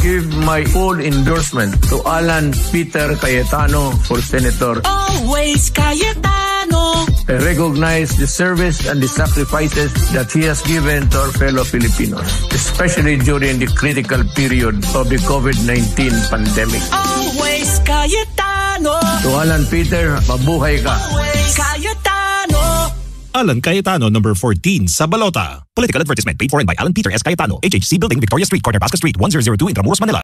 give my full endorsement to Alan Peter Cayetano for Senator. Always Cayetano. I recognize the service and the sacrifices that he has given to our fellow Filipinos, especially during the critical period of the COVID-19 pandemic. Always Cayetano. To Alan Peter, mabuhay ka. Always Cayetano. Alan Cayetano, number 14, sa Balota. Political advertisement paid for and by Alan Peter S. Cayetano, HHC Building, Victoria Street, Corner Basket Street, 1002 Intramuros, Manila.